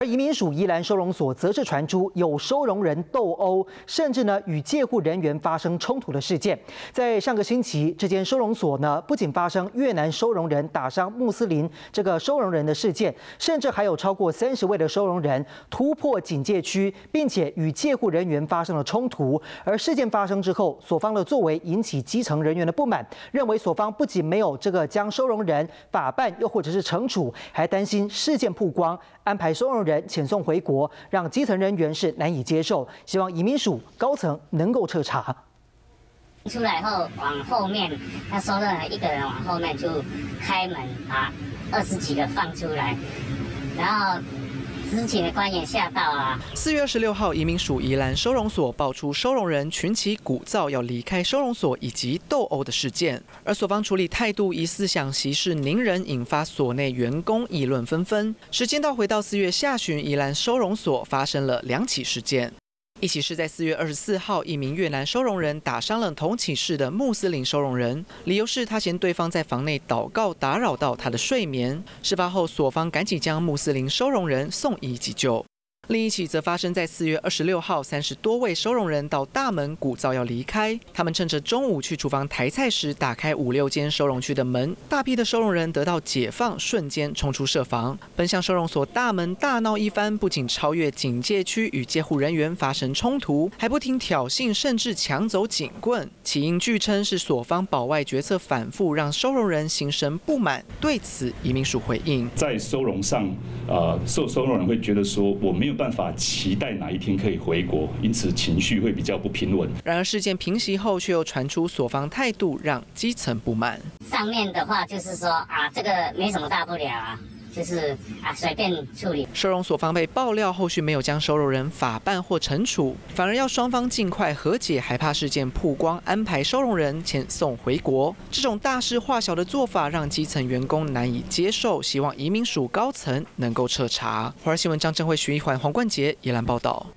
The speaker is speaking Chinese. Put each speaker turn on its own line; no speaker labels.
而移民署宜兰收容所则是传出有收容人斗殴，甚至呢与借护人员发生冲突的事件。在上个星期，这间收容所呢不仅发生越南收容人打伤穆斯林这个收容人的事件，甚至还有超过三十位的收容人突破警戒区，并且与借护人员发生了冲突。而事件发生之后，所方的作为引起基层人员的不满，认为所方不仅没有这个将收容人法办，又或者是惩处，还担心事件曝光，安排收容。人遣送回国，让基层人员是难以接受。希望移民署高层能够彻查。
出来后往后面，他收了一个人往后面就开门，把二十几个放出来，然后。知情的官员吓到了！
四月二十六号，移民署宜兰收容所爆出收容人群起鼓噪要离开收容所以及斗殴的事件，而所方处理态度疑似想息事宁人，引发所内员工议论纷纷。时间到回到四月下旬，宜兰收容所发生了两起事件。一起是在四月二十四号，一名越南收容人打伤了同寝室的穆斯林收容人，理由是他嫌对方在房内祷告打扰到他的睡眠。事发后，所方赶紧将穆斯林收容人送医急救。另一起则发生在四月二十六号，三十多位收容人到大门鼓噪要离开，他们趁着中午去厨房抬菜时，打开五六间收容区的门，大批的收容人得到解放，瞬间冲出设防，奔向收容所大门大闹一番，不仅超越警戒区与监护人员发生冲突，还不停挑衅，甚至抢走警棍。起因据称是所方保外决策反复，让收容人心生不满。对此，移民署回应：
在收容上，呃，受收容人会觉得说我没有。办法期待哪一天可以回国，因此情绪会比较不平稳。
然而事件平息后，却又传出所方态度让基层不满。
上面的话就是说啊，这个没什么大不了啊。就是啊，随便处理。
收容所方被爆料，后续没有将收容人法办或惩处，反而要双方尽快和解，还怕事件曝光，安排收容人遣送回国。这种大事化小的做法，让基层员工难以接受。希望移民署高层能够彻查。华尔新闻张正辉、徐一环、黄冠杰、叶兰报道。